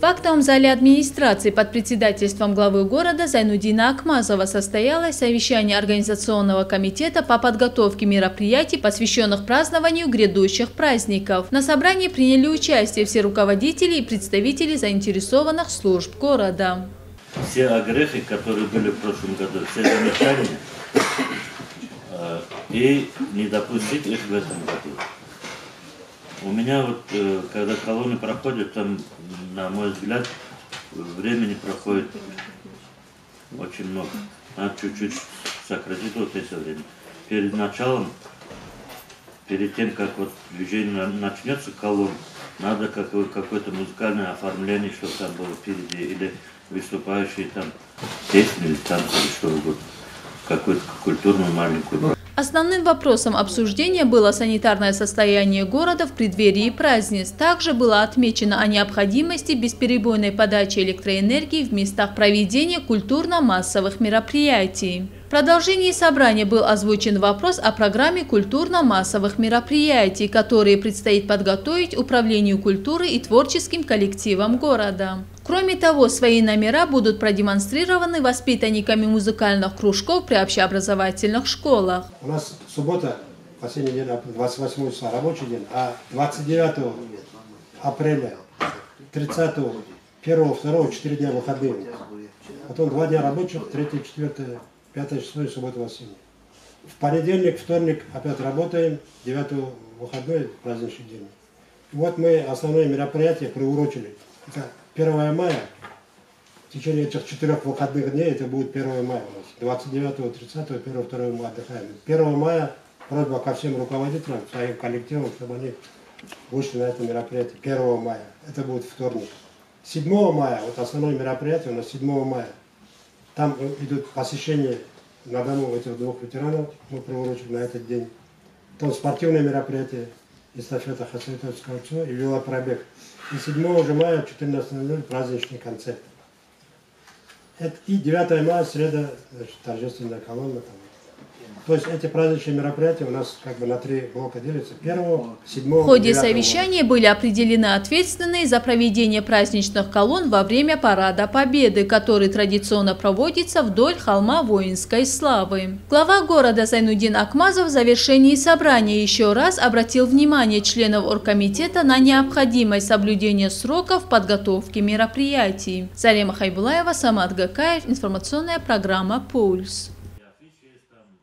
В актовом зале администрации под председательством главы города Зайнудина Акмазова состоялось совещание Организационного комитета по подготовке мероприятий, посвященных празднованию грядущих праздников. На собрании приняли участие все руководители и представители заинтересованных служб города. Все огрехи, которые были в прошлом году, все замечания, э, и не допустить их в этом году. У меня вот, э, когда колонны проходят, там, на мой взгляд, времени проходит очень много. Надо чуть-чуть сократить вот это время. Перед началом, перед тем, как вот движение начнется колонн, надо какое-то музыкальное оформление, чтобы там было впереди, или выступающие там песни, или танцы, или что угодно. Какую-то культурную маленькую Основным вопросом обсуждения было санитарное состояние города в преддверии празднеств. Также было отмечено о необходимости бесперебойной подачи электроэнергии в местах проведения культурно-массовых мероприятий. В продолжении собрания был озвучен вопрос о программе культурно-массовых мероприятий, которые предстоит подготовить Управлению культуры и творческим коллективам города. Кроме того, свои номера будут продемонстрированы воспитанниками музыкальных кружков при общеобразовательных школах. У нас суббота, последний день, 28 числа, рабочий день, а 29 апреля, 30 1 2 4 дня выходные. Потом два дня рабочих, 3 4 5 число и суббота воскресенье. В понедельник, вторник опять работаем, 9 выходной, праздничный день. Вот мы основные мероприятия приурочили. Это 1 мая, в течение этих четырех выходных дней, это будет 1 мая у нас. 29, 30, 1, 2 мы отдыхаем. 1 мая просьба ко всем руководителям, своим коллективам, чтобы они вышли на это мероприятие 1 мая. Это будет вторник. 7 мая, вот основное мероприятие у нас 7 мая. Там идут посещения на дому этих двух ветеранов, мы приурочили на этот день. Там спортивное мероприятие, эстафета Хасайтовского кольцо и велопробег. И 7 уже мая 14.00 праздничный концерт. Это и 9 мая, среда, значит, торжественная колонна. Там. То есть эти праздничные мероприятия у нас как бы на три блока делятся. Первого, седьмого, В ходе совещания года. были определены ответственные за проведение праздничных колонн во время Парада Победы, который традиционно проводится вдоль холма воинской славы. Глава города Зайнудин Акмазов в завершении собрания еще раз обратил внимание членов оргкомитета на необходимость соблюдения сроков подготовки мероприятий. Зарема Хайбулаева, Самат Гакаев, информационная программа «Пульс».